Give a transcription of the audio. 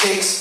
takes